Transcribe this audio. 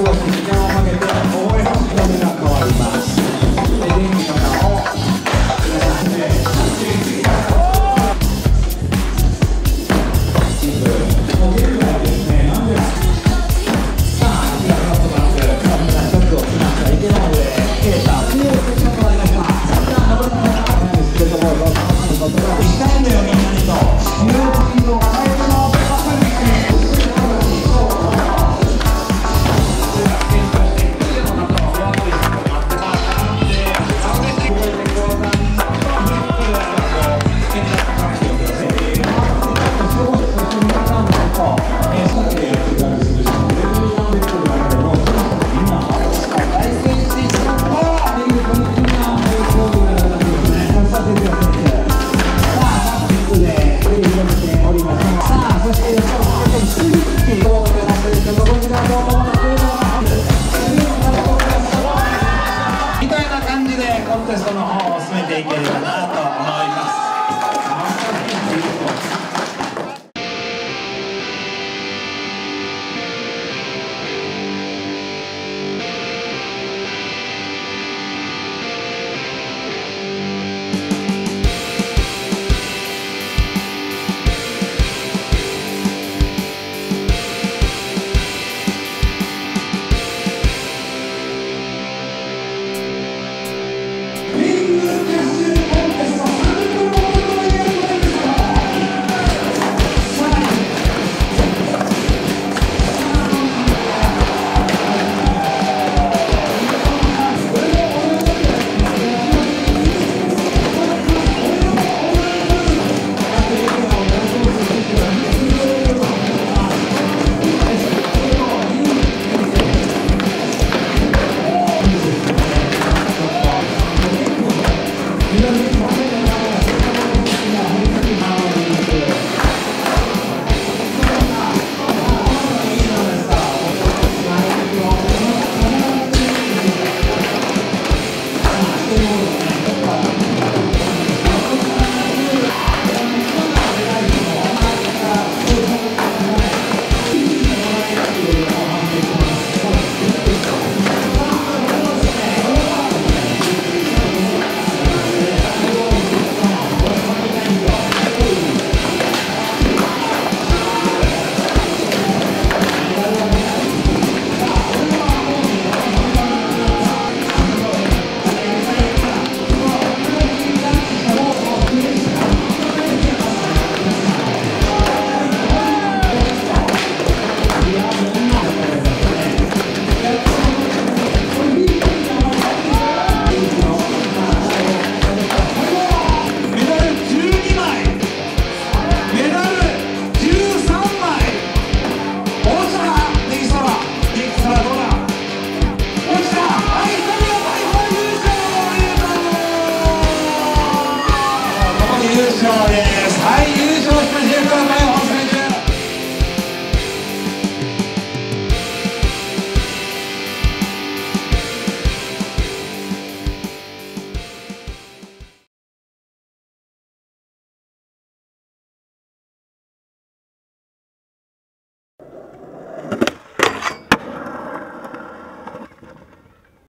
수고하셨습니다. started.